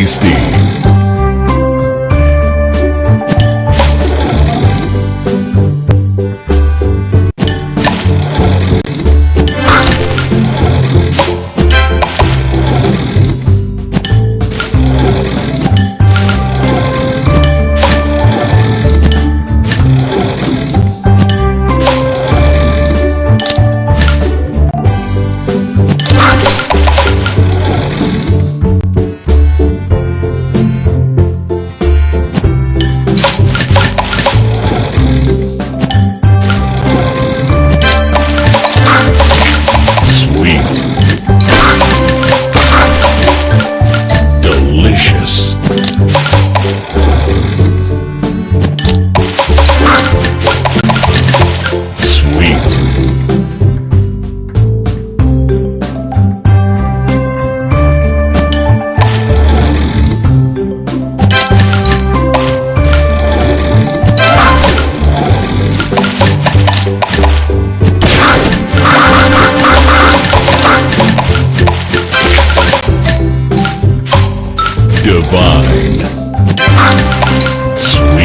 tasty. divine. Sweet.